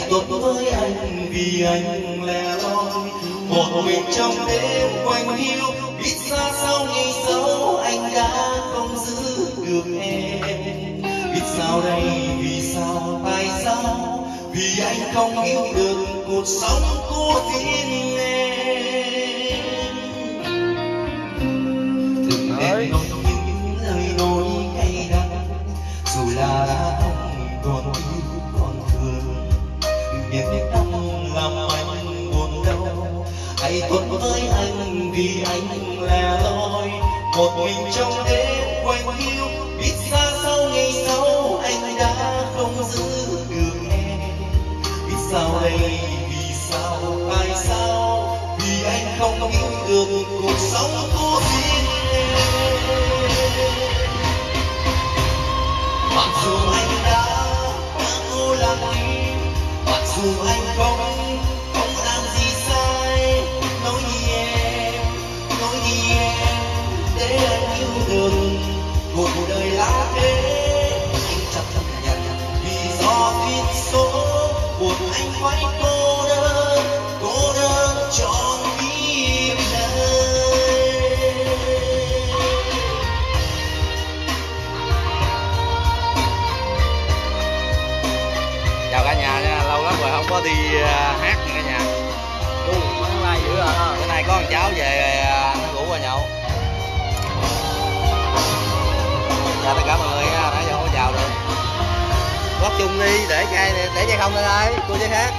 hãy tốt với anh vì anh lẻ loi. Một mình trong đêm quanh hiu biết xa sau ngày xấu anh đã không giữ được em. Biết sao đây vì sao tại sao? Vì anh không yêu được cuộc sống của riêng em. Nên nói với anh vì anh là loi. Một mình trong đêm quanh hiu, biết xa sau ngày sau anh đã không giữ được em. Biết sao đây, vì sao, tại sao? Vì anh không yêu được cuộc sống không có đi à, hát nữa nha. Cả nhà dữ rồi bữa nay có con cháu về nó rủ qua nhậu. Dạ tất cả mọi người nha nãy giờ không có chào được. Góp chung đi, để chai để chai không lên đây, cô chơi hát.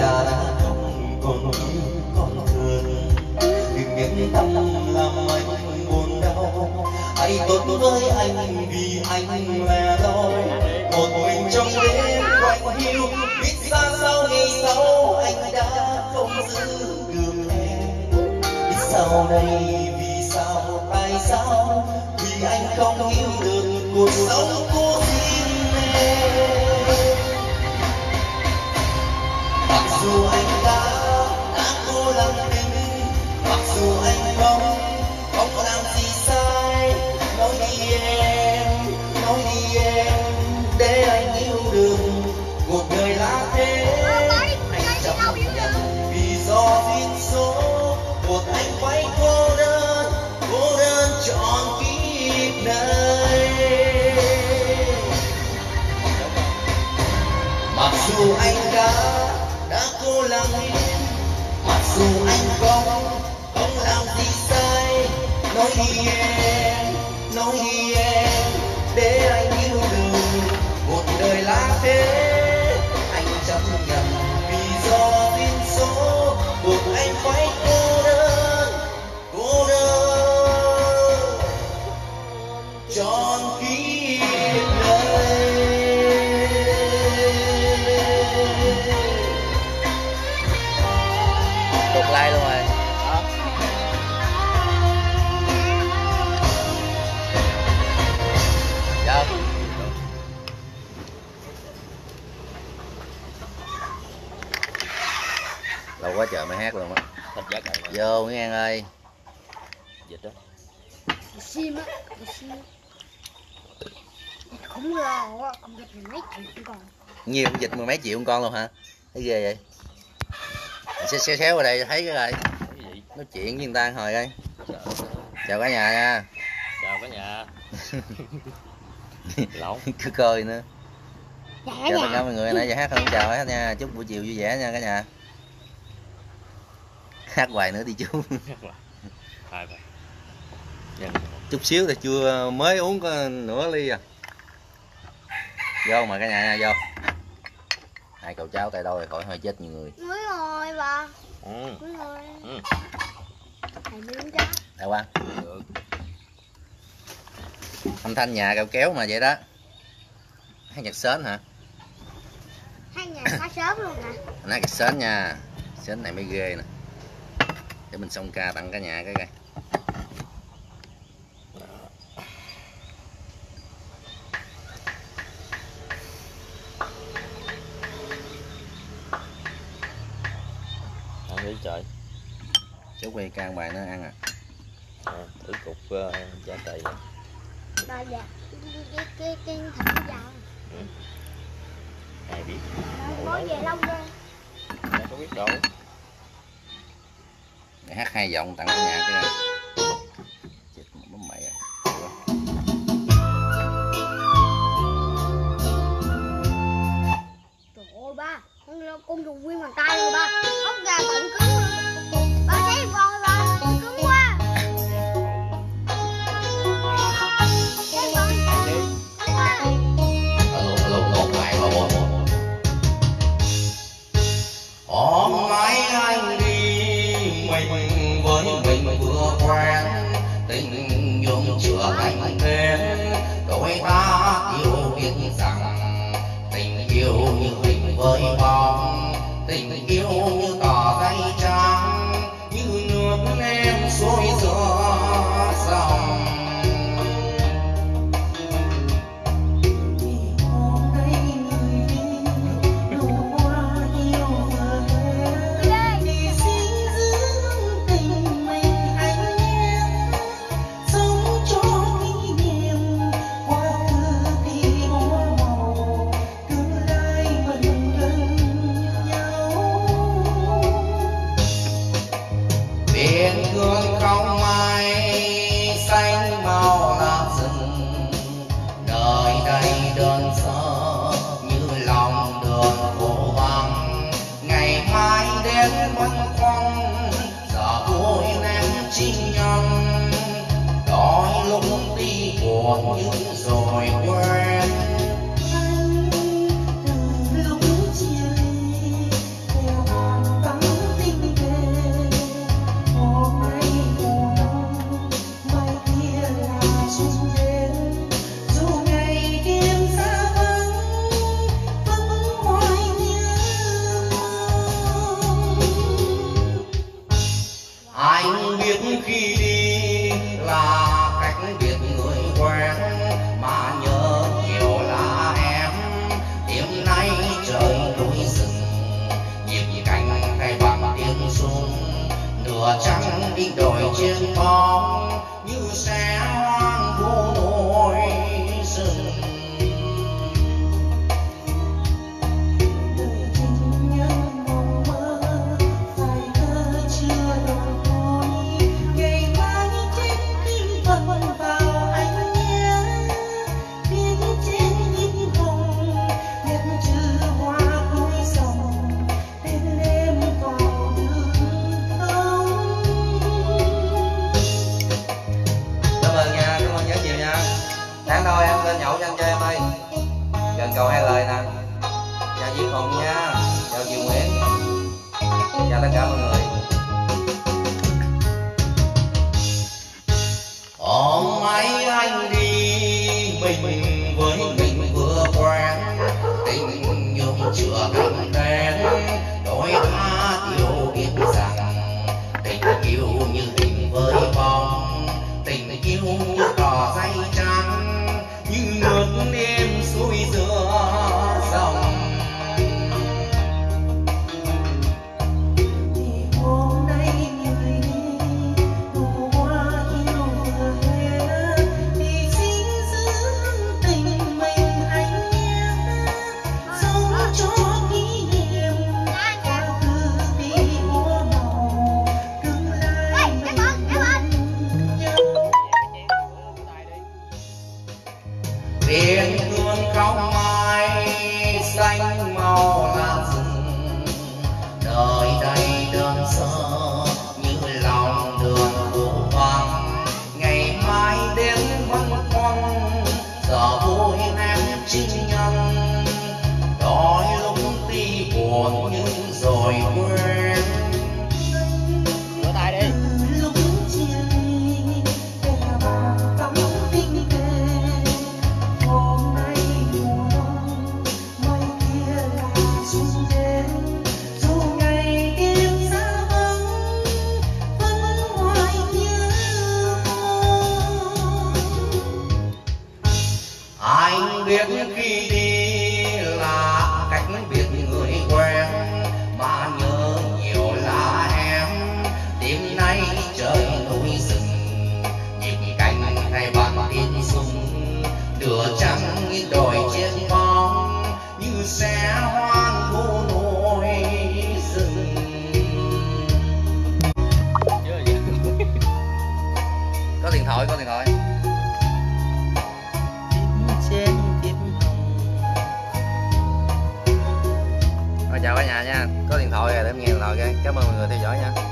Là đã không còn như còn thương. Vì nên tâm làm anh buồn đau. Hãy tốt với anh vì anh là đôi một mình trong đêm quanh hiu, biết xa sao ngày sau anh đã không giữ được em. Biết sau đây, vì sao, tại sao? Vì anh không yêu được cuộc sống của riêng em. Nói Dịch đó. sim á sim. Không lo quá con dịch mình mấy triệu còn. Nhiều con vịt mười mấy triệu con con luôn hả? Thấy ghê vậy. Xéo xéo xéo qua đây thấy cái rồi gì? nói chuyện với người ta hồi coi. Chào, chào cả nhà nha. Chào cả nhà. Lộn. cứ coi nữa. Dạ chào tất cả dạ mọi người nãy giờ hát không chào hết nha. Chúc buổi chiều vui vẻ nha cả nhà. Hát hoài nữa đi chú Hai ba. Nhân. chút xíu thì chưa mới uống có nửa ly à. Vô mà cả nhà nha vô. Hai cậu cháu tay rồi khỏi hơi chết nhiều người. Mới rồi bà. Ừ. mới rồi. Ừ. đâu qua. Được. âm thanh nhà cậu kéo mà vậy đó. Hát nhạc sến hả? Hai nhà khá sớm luôn nè. Anh hát nhạc sến nha. Sến này mới ghê nè. Để mình xong ca tặng cả nhà cái coi đi trời. Cháu quay ca bài nó ăn à. À, thử cục uh, giá tày nè. Ba dạ cái cái cái cái thằng già ai biết? Nói về lâu rồi ai có biết đâu. Để hát hai giọng tặng cả nhà cái coi con dùng nguyên bàn tay rồi ba. Ốc gà cũng cứng hơn. ba thấy con rồi ba cứng quá thấy con cứng quá. Alo alo một hai ba bốn hôm nay anh đi mình với mình vừa quen. Tình dung chưa thành nên đôi ta yêu biết rằng tình yêu như hình với bóng tình yêu như tỏ tay trắng như nước em xuôi đơn sơ như lòng đường cổ vắng. Ngày mai đến vẫn không giờ vui em chi nhầm đói lúc đi buồn những riêng hương khóc mai xanh biết khi đi là cách biệt người quen. Mà nhớ nhiều là em, đêm nay trời núi rừng. Nhìn cảnh này bạn tin sung lửa trắng đồi trên mong như xe hoang vô nỗi rừng. Có điện thoại, có điện thoại. Thôi rồi để em nghe thôi cái cảm ơn mọi người theo dõi nha.